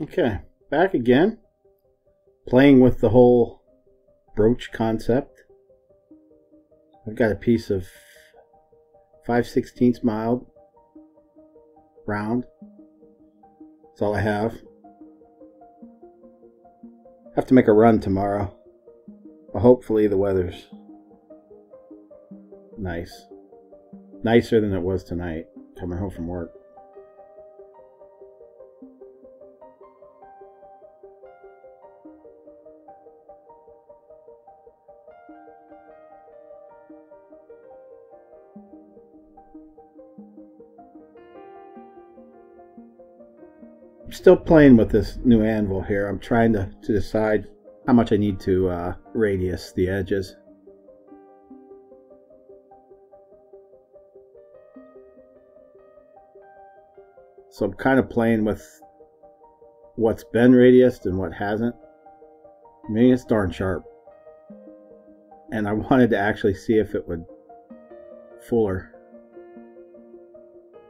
Okay, back again. Playing with the whole brooch concept. I've got a piece of 5 16ths mild round. That's all I have. Have to make a run tomorrow. But hopefully the weather's nice. Nicer than it was tonight coming home from work. Still playing with this new anvil here. I'm trying to, to decide how much I need to uh, radius the edges. So I'm kind of playing with what's been radiused and what hasn't. I mean, it's darn sharp. And I wanted to actually see if it would fuller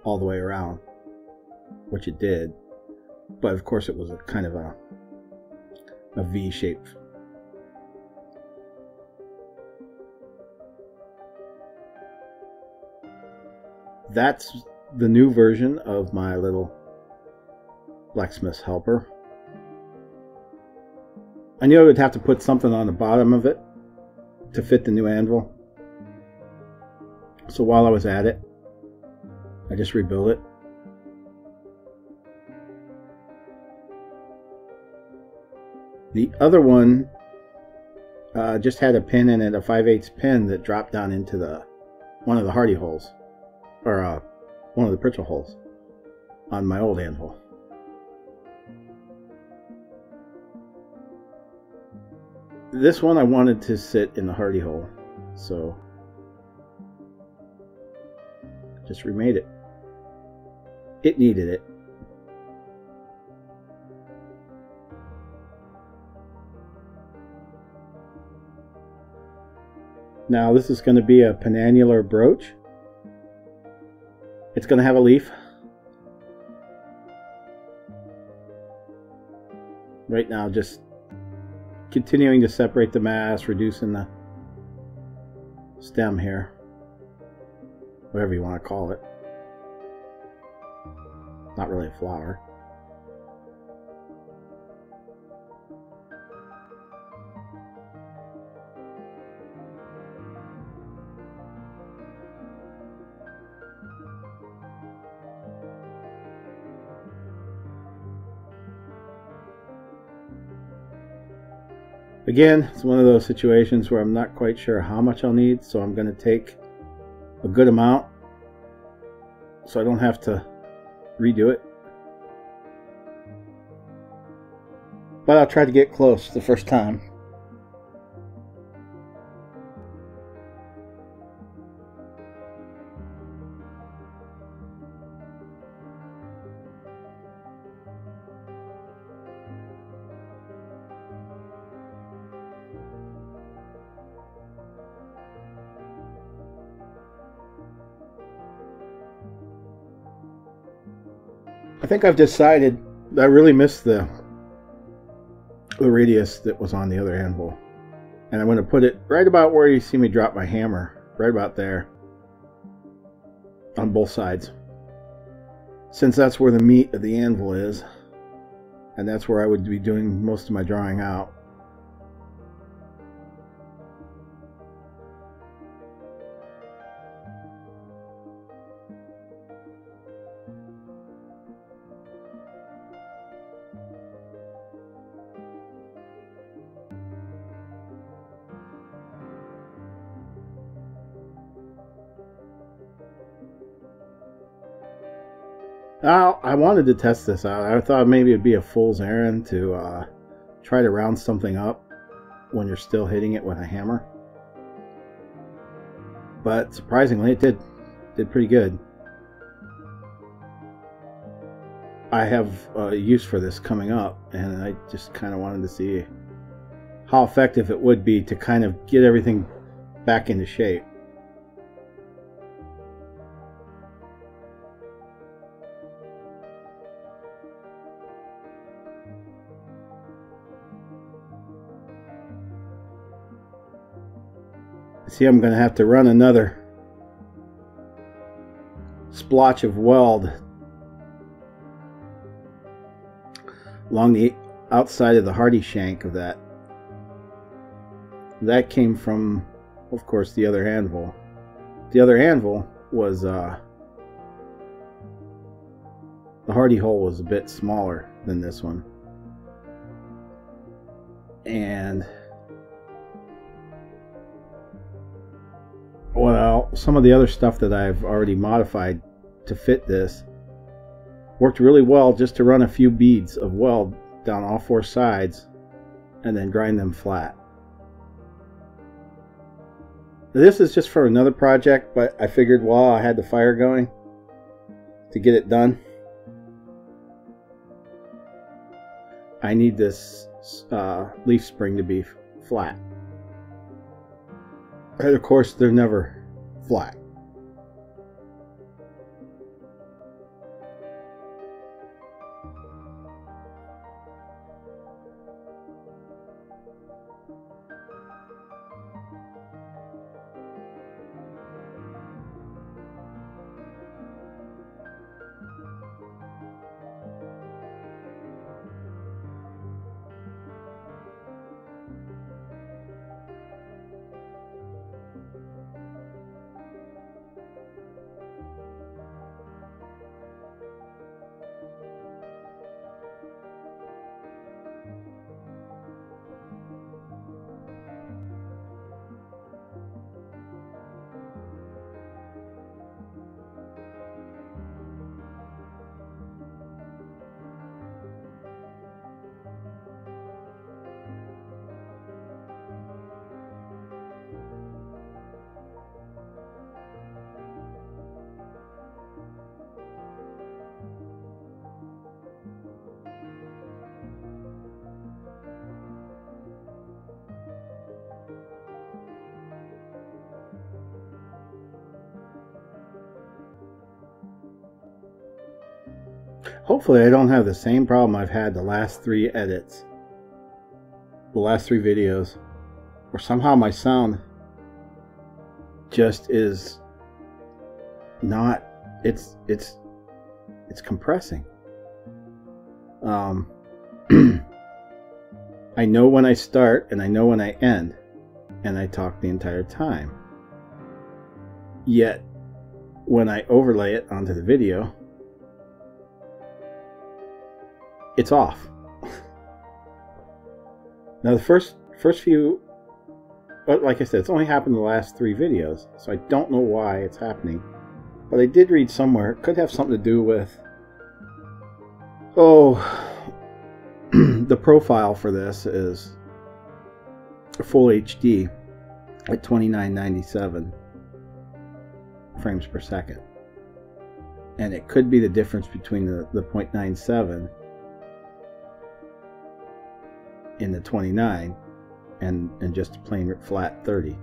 all the way around, which it did. But of course, it was a kind of a, a V shape. That's the new version of my little blacksmith's helper. I knew I would have to put something on the bottom of it to fit the new anvil. So while I was at it, I just rebuilt it. The other one uh, just had a pin in it, a 5 8 pin that dropped down into the one of the hardy holes, or uh, one of the pritchel holes on my old anvil. This one I wanted to sit in the hardy hole, so just remade it. It needed it. Now this is going to be a penannular brooch. It's going to have a leaf. Right now just continuing to separate the mass, reducing the stem here. Whatever you want to call it. Not really a flower. Again, it's one of those situations where I'm not quite sure how much I'll need, so I'm going to take a good amount so I don't have to redo it. But I'll try to get close the first time. Think I've decided I really missed the the radius that was on the other anvil. And I'm going to put it right about where you see me drop my hammer. Right about there. On both sides. Since that's where the meat of the anvil is. And that's where I would be doing most of my drawing out. Now, I wanted to test this out. I thought maybe it'd be a fool's errand to uh, try to round something up when you're still hitting it with a hammer. But surprisingly, it did did pretty good. I have a use for this coming up, and I just kind of wanted to see how effective it would be to kind of get everything back into shape. See, I'm going to have to run another splotch of weld along the outside of the hardy shank of that. That came from, of course, the other anvil. The other anvil was, uh, the hardy hole was a bit smaller than this one. And some of the other stuff that I've already modified to fit this worked really well just to run a few beads of weld down all four sides and then grind them flat. This is just for another project, but I figured while I had the fire going to get it done, I need this uh, leaf spring to be flat. And of course, they're never flat. Hopefully I don't have the same problem I've had the last three edits. The last three videos. Or somehow my sound just is not it's it's it's compressing. Um I know when I start and I know when I end and I talk the entire time. Yet when I overlay it onto the video, it's off. now the first first few but like I said, it's only happened in the last three videos, so I don't know why it's happening. But I did read somewhere, it could have something to do with oh the profile for this is full HD at 2997 frames per second. And it could be the difference between the, the 0.97 in the 29 and, and just plain flat 30.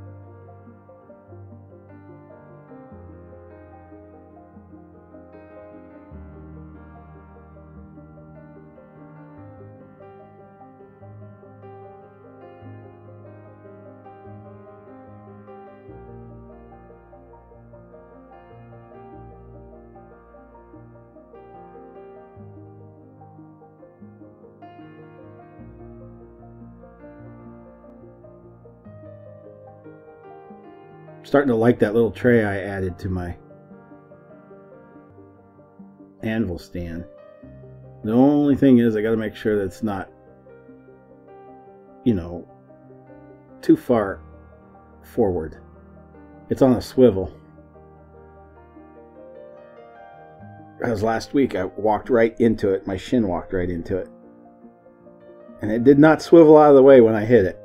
Starting to like that little tray I added to my anvil stand. The only thing is I got to make sure that it's not, you know, too far forward. It's on a swivel. As last week I walked right into it. My shin walked right into it. And it did not swivel out of the way when I hit it.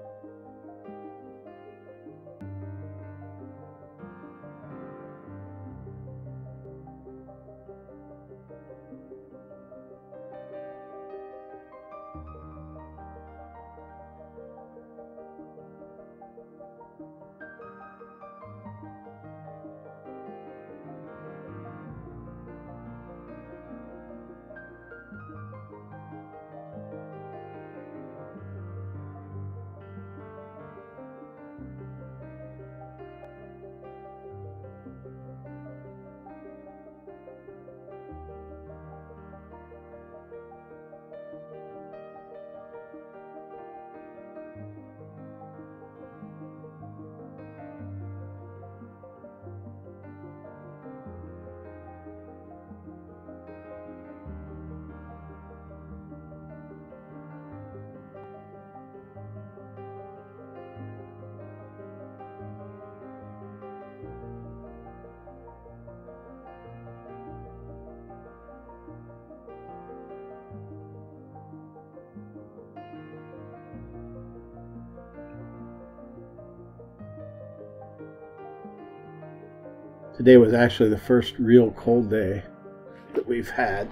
Today was actually the first real cold day that we've had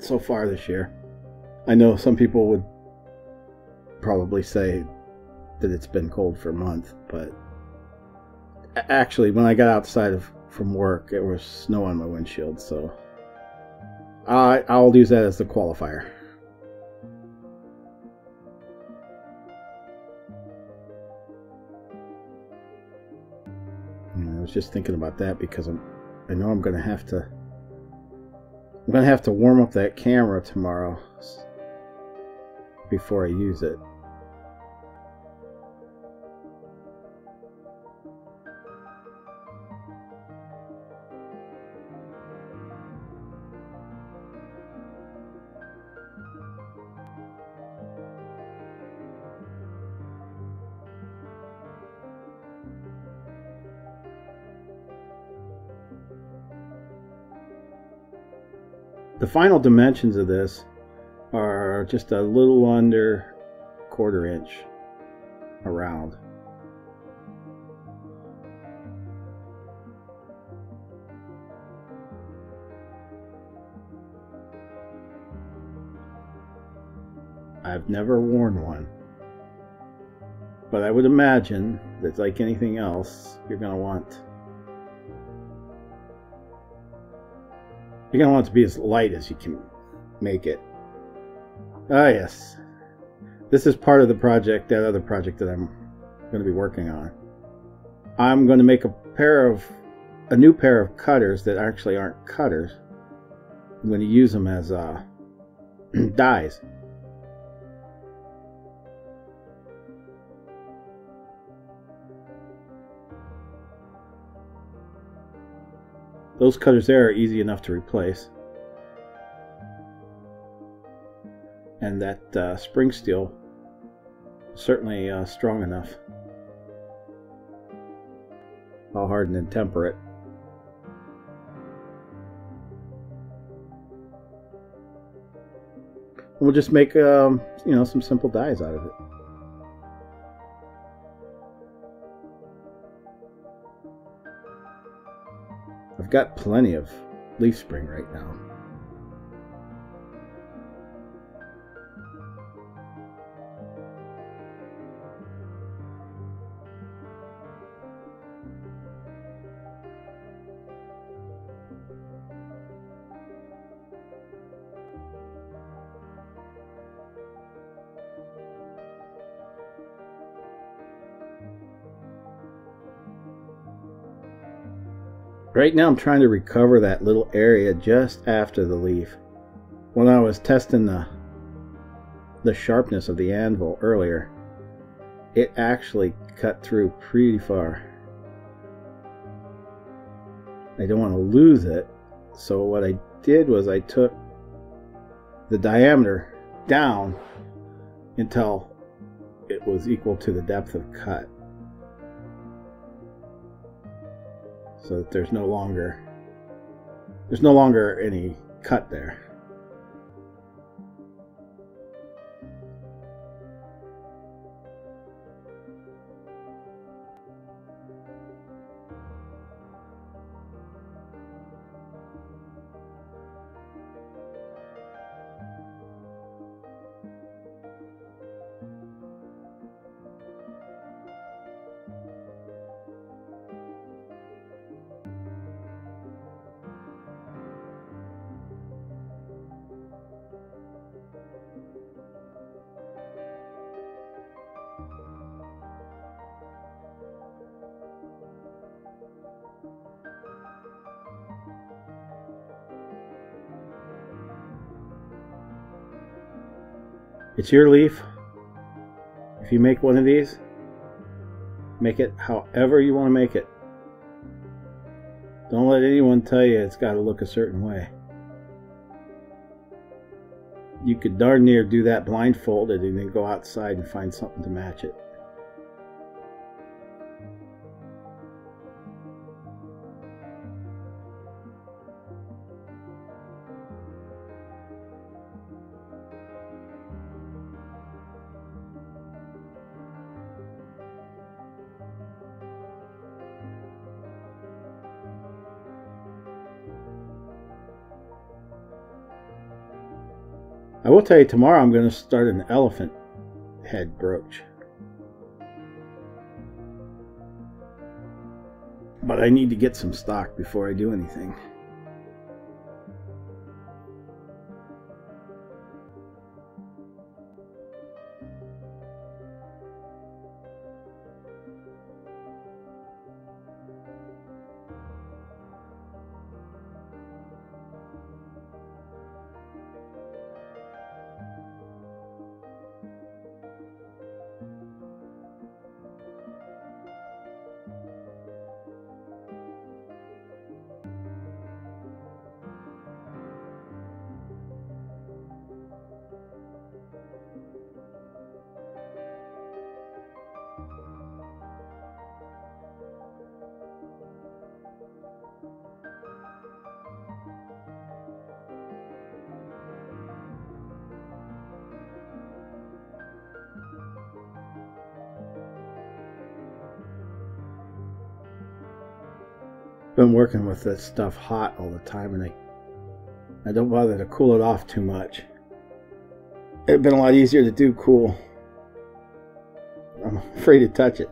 so far this year. I know some people would probably say that it's been cold for a month, but actually, when I got outside of from work, it was snow on my windshield, so I I'll use that as the qualifier. Just thinking about that because I'm I know I'm gonna have to I'm gonna have to warm up that camera tomorrow before I use it. The final dimensions of this are just a little under quarter inch around. I've never worn one. But I would imagine that like anything else, you're going to want You're going to want it to be as light as you can make it. Ah, yes. This is part of the project, that other project that I'm going to be working on. I'm going to make a pair of, a new pair of cutters that actually aren't cutters. I'm going to use them as uh, dies. Those cutters there are easy enough to replace. And that uh, spring steel certainly uh, strong enough. I'll harden and temper it. We'll just make um, you know some simple dies out of it. I've got plenty of leaf spring right now. Right now I'm trying to recover that little area just after the leaf. When I was testing the, the sharpness of the anvil earlier, it actually cut through pretty far. I don't want to lose it, so what I did was I took the diameter down until it was equal to the depth of cut. So that there's no longer there's no longer any cut there. It's your leaf. If you make one of these, make it however you want to make it. Don't let anyone tell you it's got to look a certain way. You could darn near do that blindfolded and then go outside and find something to match it. I will tell you tomorrow I'm going to start an elephant head brooch. But I need to get some stock before I do anything. Been working with this stuff hot all the time and I I don't bother to cool it off too much. It'd been a lot easier to do cool. I'm afraid to touch it.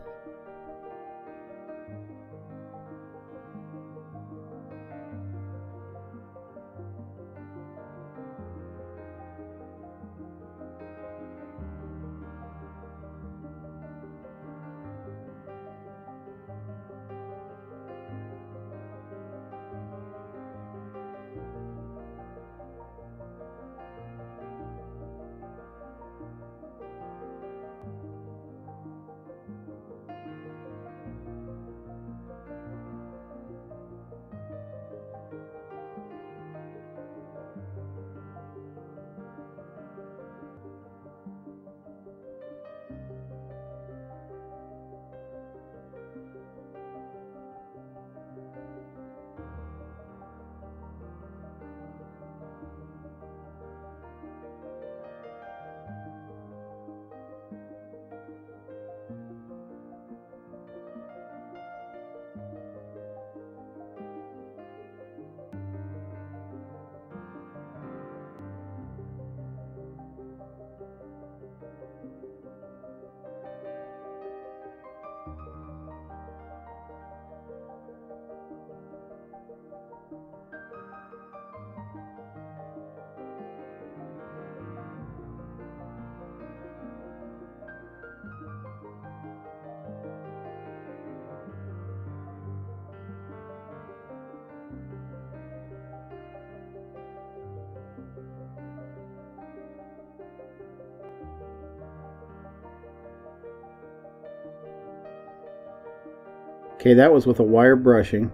Okay, that was with a wire brushing,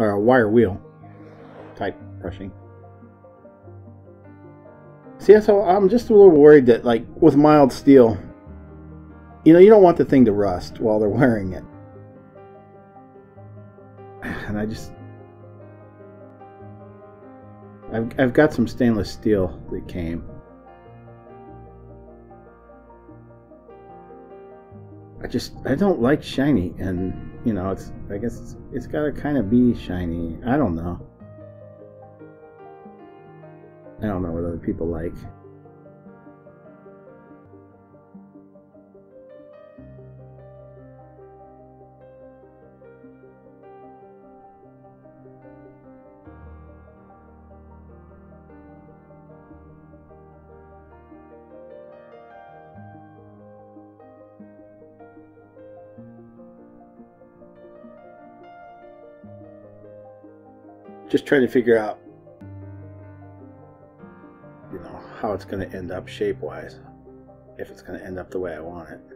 or a wire wheel type brushing. See, so I'm just a little worried that, like, with mild steel, you know, you don't want the thing to rust while they're wearing it. And I just. I've, I've got some stainless steel that came. I just I don't like shiny, and you know it's I guess it's, it's got to kind of be shiny. I don't know. I don't know what other people like. Just trying to figure out you know how it's going to end up shape wise if it's going to end up the way I want it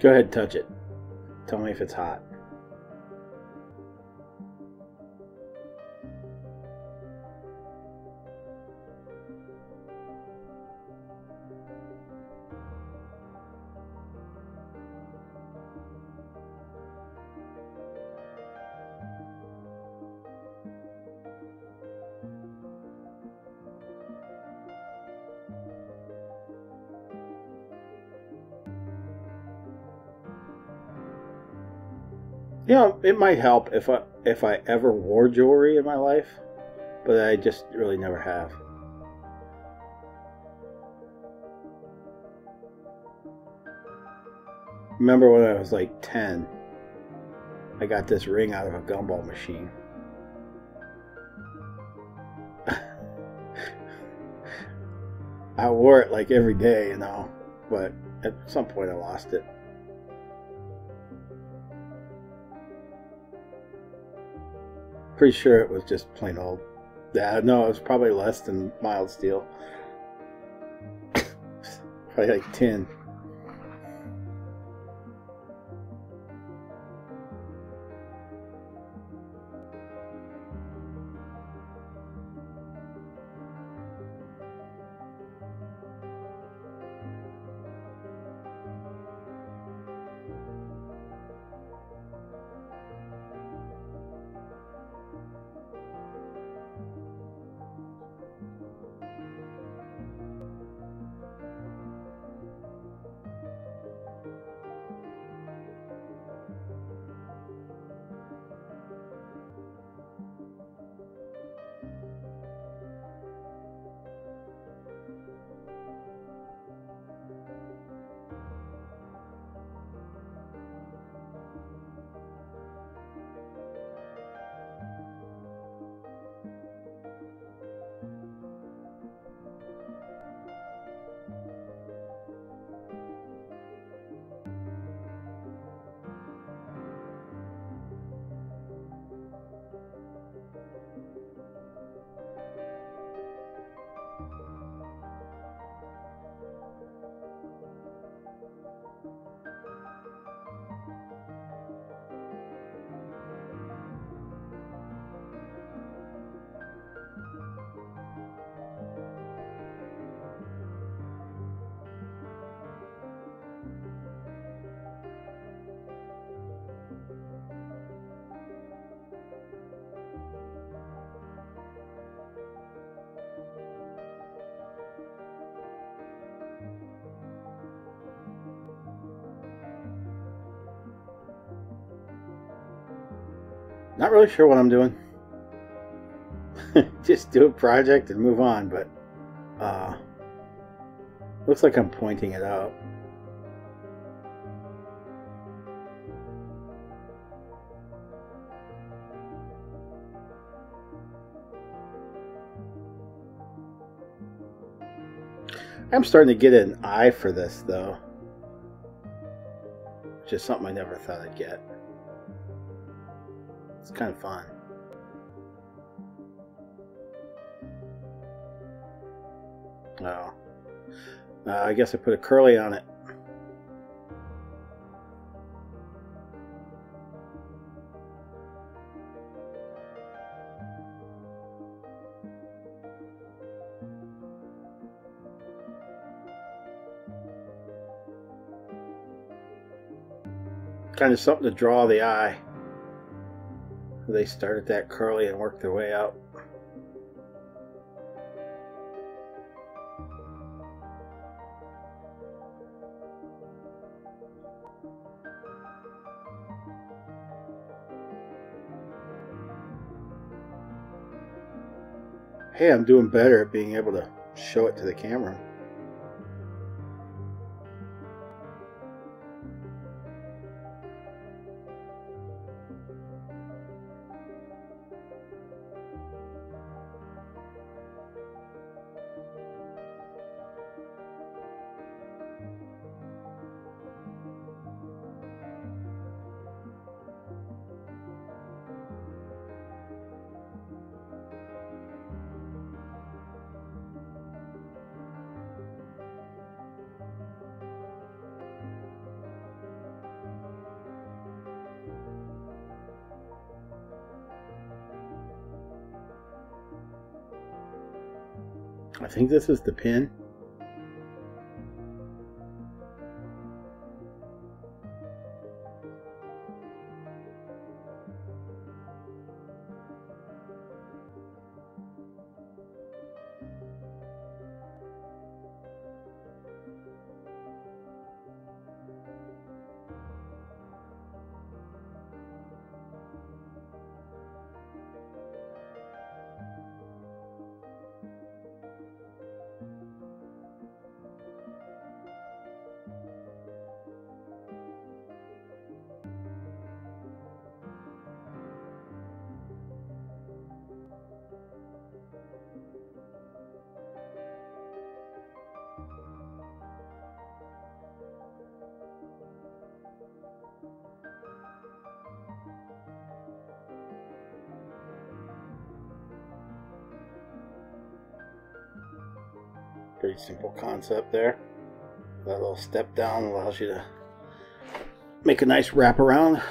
Go ahead, touch it. Tell me if it's hot. You know, it might help if I if I ever wore jewelry in my life, but I just really never have. Remember when I was like 10, I got this ring out of a gumball machine. I wore it like every day, you know, but at some point I lost it. Pretty sure it was just plain old. Yeah, no, it was probably less than mild steel. probably like tin. Not really sure what I'm doing. Just do a project and move on, but uh, looks like I'm pointing it out. I'm starting to get an eye for this, though. Just something I never thought I'd get. It's kind of fun. Oh. Uh, I guess I put a curly on it. Kind of something to draw the eye they started that curly and worked their way out. Hey, I'm doing better at being able to show it to the camera. I think this is the pin. Pretty simple concept there. That little step down allows you to make a nice wraparound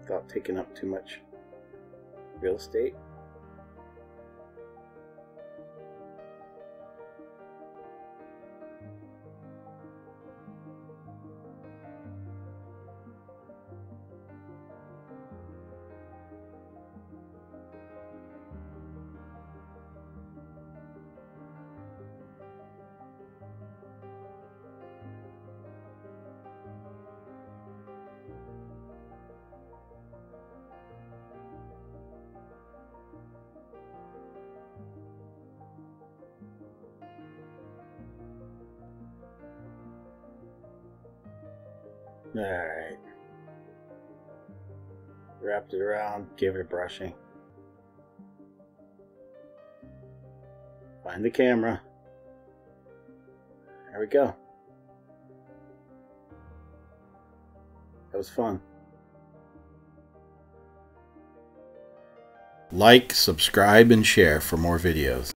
without taking up too much real estate. Alright. Wrapped it around, gave it a brushing. Find the camera. There we go. That was fun. Like, subscribe, and share for more videos.